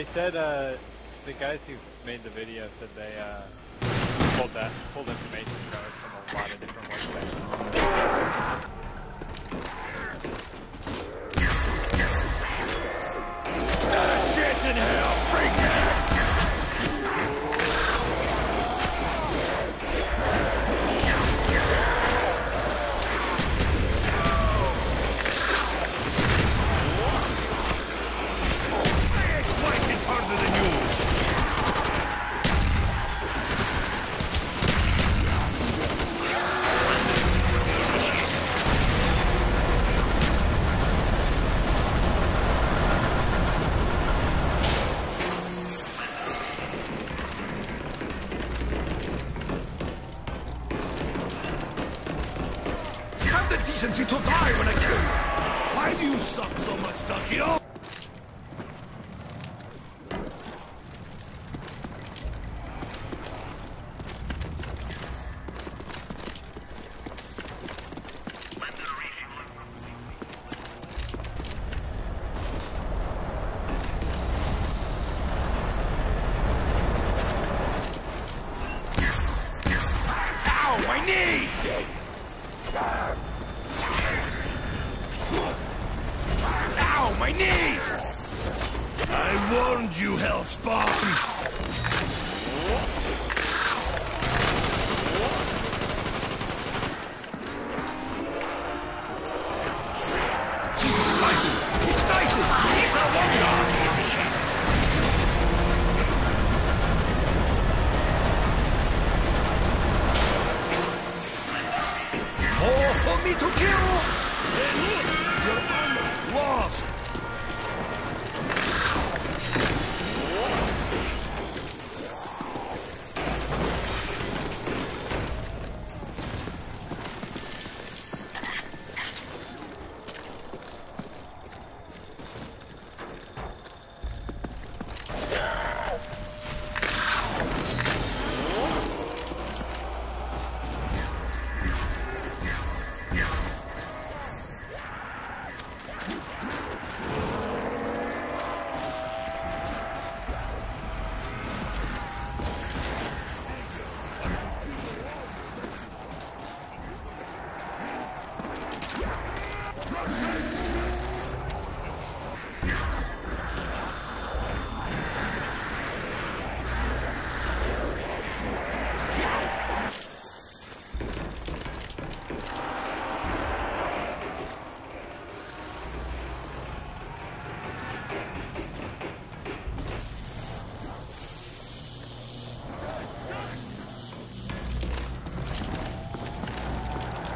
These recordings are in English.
They said uh, the guys who made the video said they uh, pulled that pulled information from a lot of different websites. Not a Chance in hell, decency to die when I kill. Why do you suck so much, Duckio? Oh! Ow, my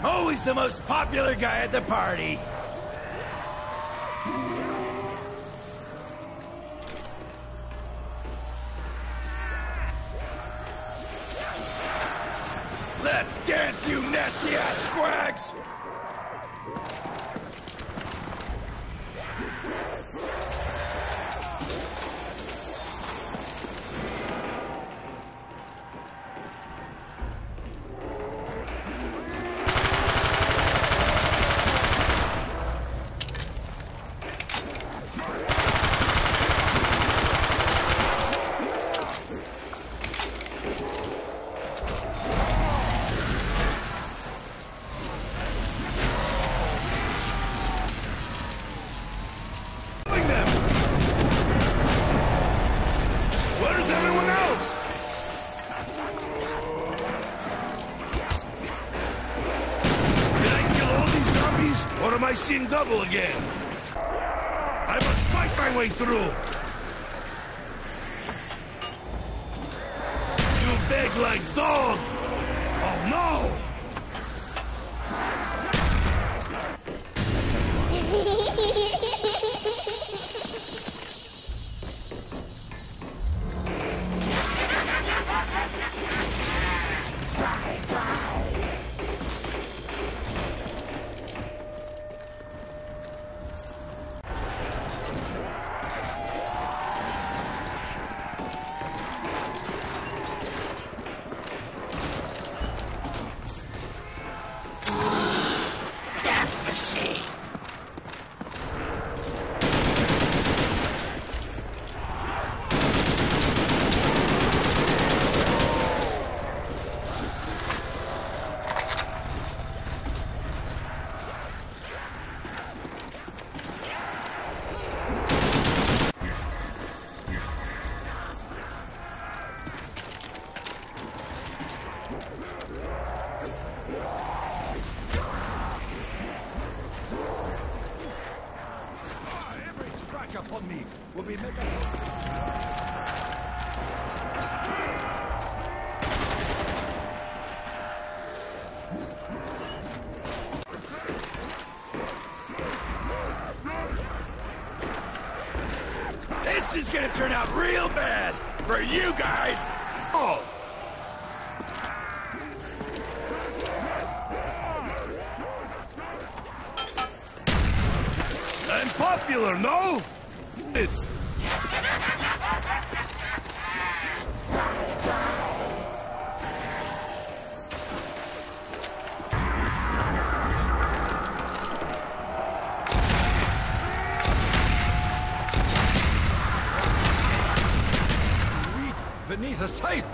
Always the most popular guy at the party. Let's dance, you nasty ass squags! Or am I seeing double again? I must fight my way through! You beg like dog! Oh no! Every scratch upon me will be This is gonna turn out real bad for you guys. Oh. Popular, no? Beneath a sight.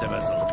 To make the rest of us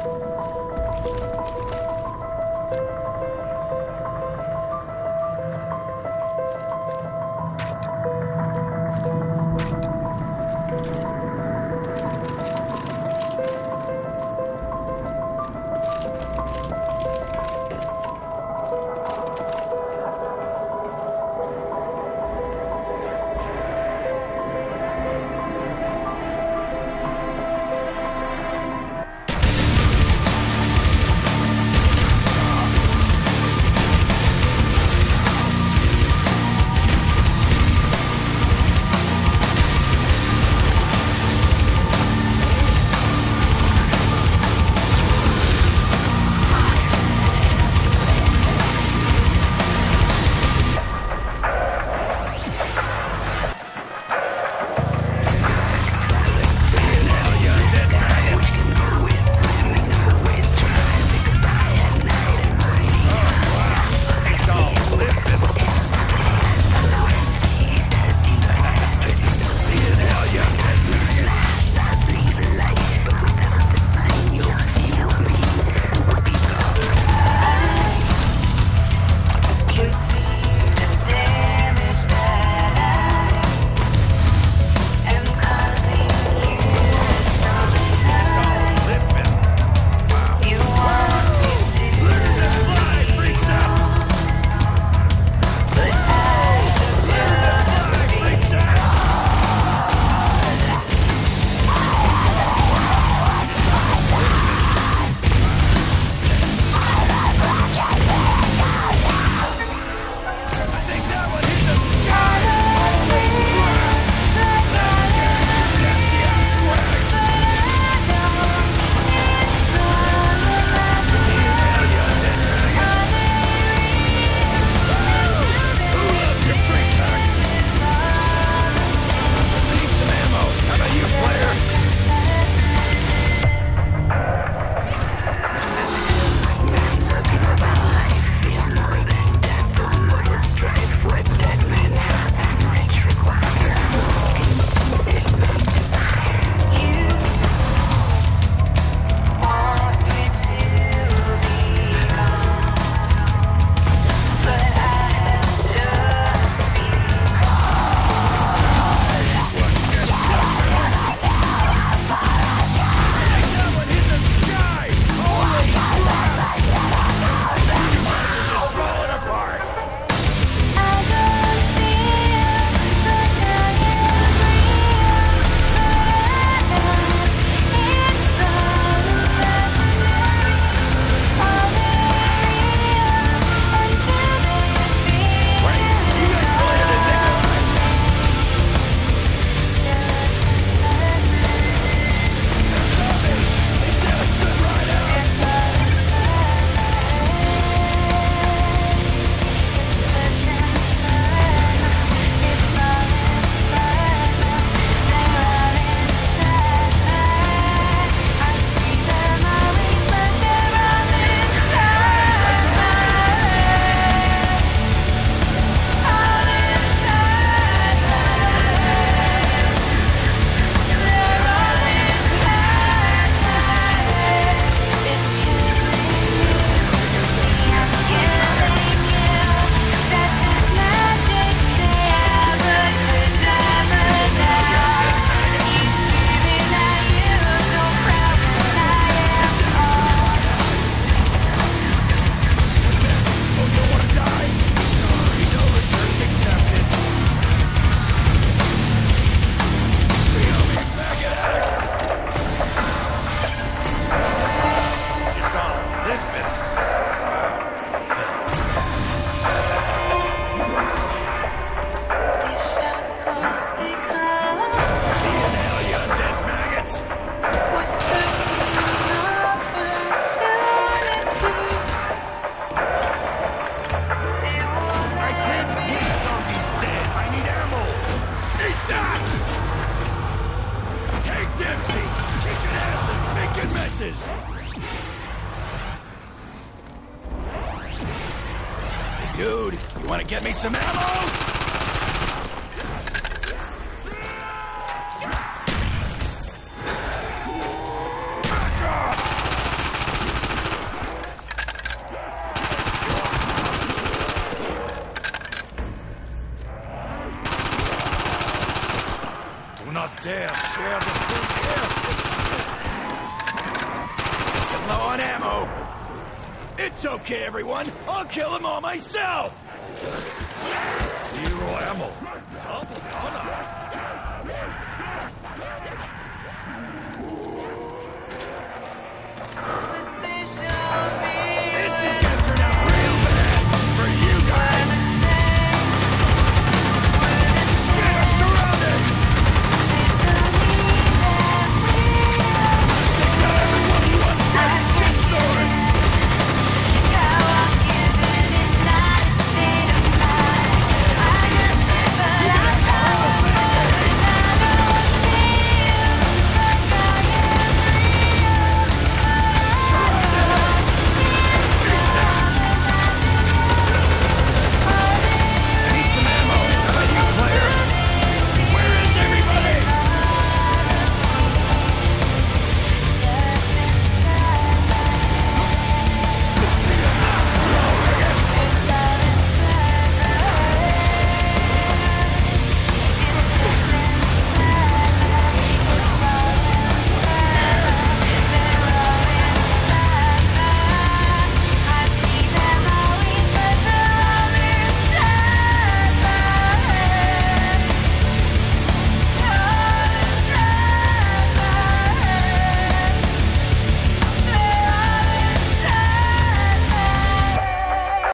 everyone. I'll kill them all myself.